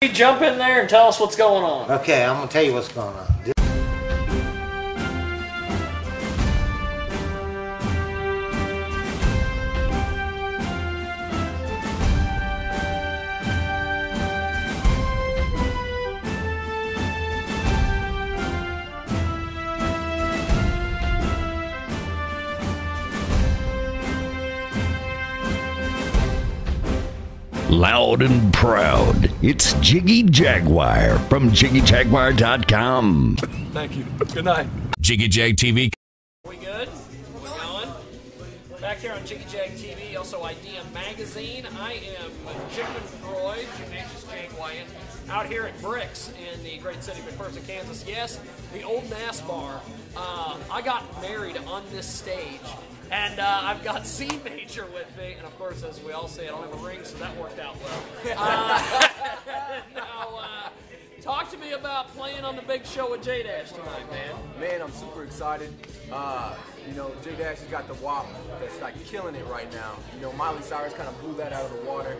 Jump in there and tell us what's going on. Okay, I'm gonna tell you what's going on. Loud and proud, it's Jiggy Jaguar from JiggyJaguar.com. Thank you. Good night. Jiggy Jag TV. Back here on Jiggy Jag TV, also IDEA Magazine. I am Jim Freud, Ignatius Jake Wyatt, out here at Bricks in the great city of McPherson, Kansas. Yes, the old NASBAR. Uh, I got married on this stage, and uh, I've got C Major with me, and of course, as we all say, I don't have a ring, so that worked out well. Uh, about playing on the big show with J Dash tonight, man. Man, I'm super excited. Uh, you know, J Dash has got the Wop that's like killing it right now. You know, Miley Cyrus kind of blew that out of the water.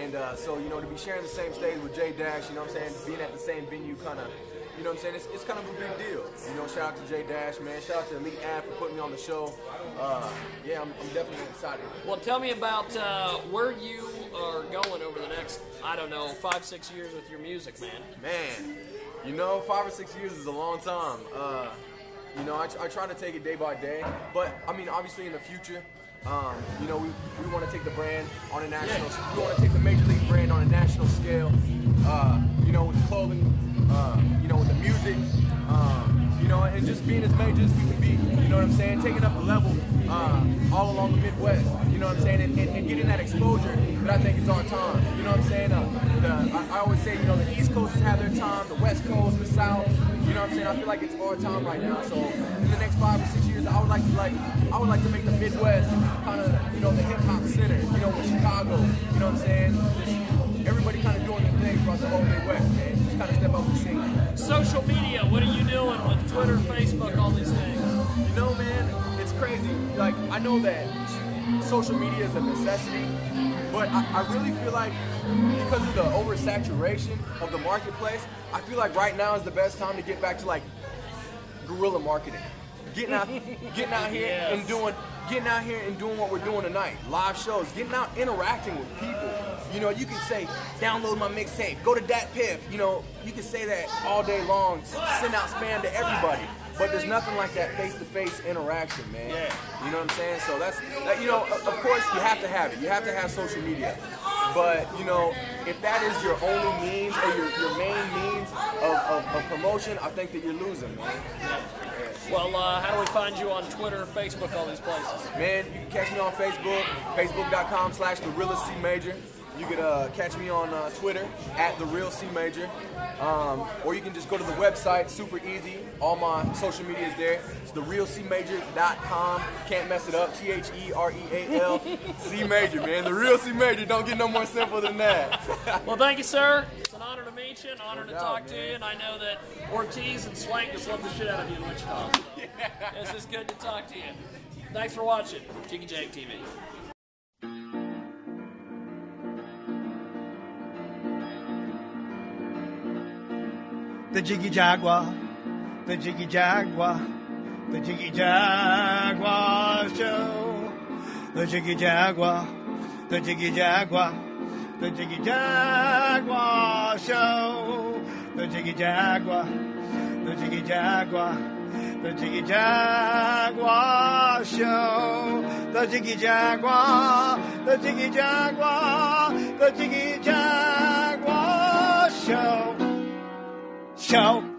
And uh, so, you know, to be sharing the same stage with J Dash, you know what I'm saying, being at the same venue kind of, you know what I'm saying, it's, it's kind of a big deal. You know, shout out to J Dash, man. Shout out to Elite Ad for putting me on the show. Uh, yeah, I'm, I'm definitely excited. Well, tell me about uh, where you are going over the next, I don't know, five, six years with your music, man. Man, you know, five or six years is a long time. Uh, you know, I, I try to take it day by day, but I mean, obviously in the future, um, you know, we, we want to take the brand on a national. We want to take the major league brand on a national scale. Uh, you know, with clothing, uh, you know, with the music, um, you know, and just being as major as we can be. You know what I'm saying? Taking up the level uh, all along the Midwest. You know what I'm saying? And, and, and getting that exposure that I think is our time. You know what I'm saying? Uh, the, I, I always say, you know, the East Coast has their time, the West Coast, the South. You know what I'm saying? I feel like it's our time right now. So in the next five or six years, I would like to like, I would like to make the Midwest kind of, you know, the hip hop center. You know, with Chicago. You know what I'm saying? Just everybody kind of doing their thing throughout the whole Midwest, man. Just kind of step up and scene. Social media, what are you doing with Twitter, Facebook, all these things? You know, man, it's crazy. Like, I know that social media is a necessity, but I, I really feel like because of the oversaturation of the marketplace, I feel like right now is the best time to get back to like guerrilla marketing. Getting out, getting out here Yes. and doing, getting out here and doing what we're doing tonight. Live shows, getting out, interacting with people. You know, you can say, download my mixtape, go to DatPiff. You know, you can say that all day long, send out spam to everybody. But there's nothing like that face-to-face interaction, man. Yeah. You know what I'm saying? So that's, that, you know, of course you have to have it. You have to have social media. But, you know, if that is your only means or your, your main means of, of, of promotion, I think that you're losing, man. Well, uh, how do we find you on Twitter, Facebook, all these places? Man, you can catch me on Facebook, facebook.com slash the realest C major. You could uh, catch me on uh, Twitter at the real C major. Um, or you can just go to the website, super easy. All my social media is there. It's therealcmajor.com. Can't mess it up. T H E R E A L C major, man. The real C major. Don't get no more simple than that. Well, thank you, sir. It's an honor to meet you, an honor to doubt, talk to you, and I know that Ortiz and Swank just love the shit out of you in Wichita. So This is good to talk to you. Thanks for watching Jiggy Jag TV. The Jiggy Jaguar, the Jiggy Jaguar, the Jiggy Jaguar show, the Jiggy Jaguar, the Jiggy Jaguar, the Jiggy Jaguar show, the Jiggy Jaguar, the Jiggy Jaguar, the Jiggy Jaguar show, the Jiggy Jaguar, the Jiggy Jaguar, the Jiggy Jaguar show show.